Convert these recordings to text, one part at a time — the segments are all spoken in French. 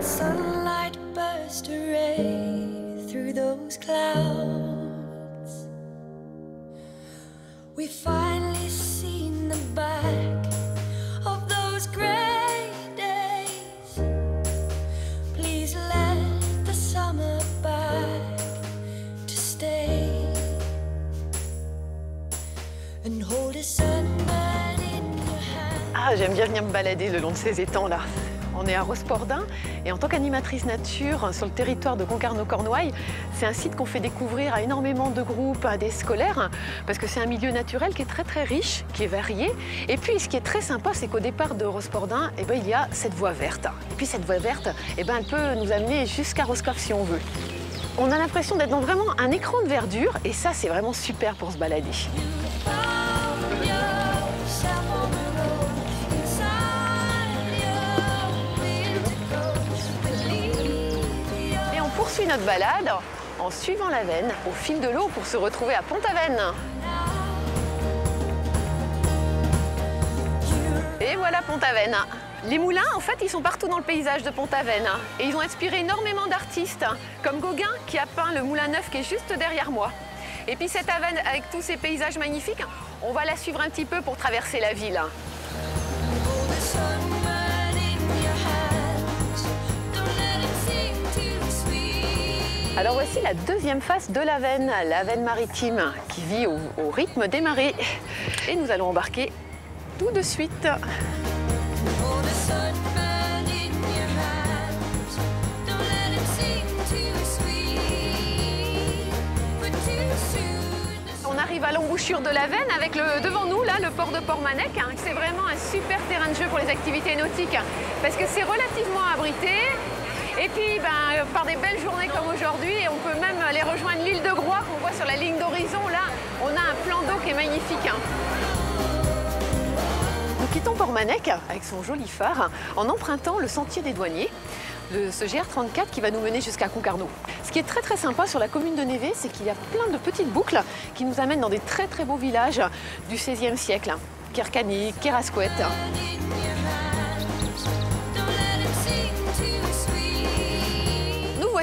sunlight burst a ray through those clouds. We finally seen the back of those gray days. Please let the summer back to stay and hold a sunbed in your hand. Ah, j'aime bien venir me balader le long de ces étangs là. On est à Rospordin et en tant qu'animatrice nature sur le territoire de Concarneau-Cornouailles, c'est un site qu'on fait découvrir à énormément de groupes, à des scolaires, parce que c'est un milieu naturel qui est très très riche, qui est varié. Et puis ce qui est très sympa, c'est qu'au départ de Rospordin, eh ben, il y a cette voie verte. Et puis cette voie verte, eh ben, elle peut nous amener jusqu'à Roscoff si on veut. On a l'impression d'être dans vraiment un écran de verdure et ça c'est vraiment super pour se balader. Poursuit notre balade en suivant la veine au fil de l'eau pour se retrouver à Pont-Aven. Et voilà Pont-Aven. Les moulins, en fait, ils sont partout dans le paysage de Pont-Aven. Et ils ont inspiré énormément d'artistes, comme Gauguin qui a peint le moulin neuf qui est juste derrière moi. Et puis cette Aven, avec tous ces paysages magnifiques, on va la suivre un petit peu pour traverser la ville. Alors voici la deuxième face de la veine, la veine maritime, qui vit au, rythme des marées. Et nous allons embarquer tout de suite. On arrive à l'embouchure de la Veine avec le, devant nous le port de Port-Manec. hein. C'est vraiment un super terrain de jeu pour les activités nautiques parce que c'est relativement abrité. Et puis ben, par des belles journées comme aujourd'hui, on peut même aller rejoindre l'île de Groix qu'on voit sur la ligne d'horizon. Là, on a un plan d'eau qui est magnifique. hein. Nous quittons Port-Manec avec son joli phare en empruntant le sentier des douaniers, le- ce GR34 qui va nous mener jusqu'à Concarneau. Ce qui est très très sympa sur la commune de Névé, c'est qu'il y a plein de petites boucles qui nous amènent dans des très très beaux villages du XVIe siècle. Kercani, Kerasquette.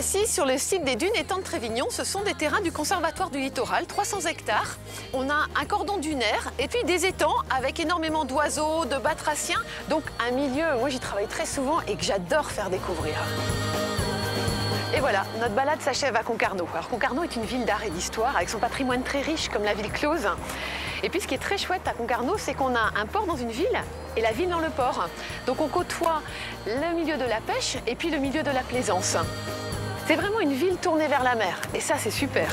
Voici sur le site des dunes étangs de Trévignon. Ce sont des terrains du Conservatoire du Littoral, 300 hectares. On a un cordon dunaire et puis des étangs avec énormément d'oiseaux, de batraciens. Donc un milieu, moi j'y travaille très souvent et que j'adore faire découvrir. Et voilà, notre balade s'achève à Concarneau. Alors Concarneau est une ville d'art et d'histoire avec son patrimoine très riche comme la ville close. Et puis ce qui est très chouette à Concarneau, c'est qu'on a un port dans une ville et la ville dans le port. Donc on côtoie le milieu de la pêche et puis le milieu de la plaisance. C'est vraiment une ville tournée vers la mer et ça c'est super.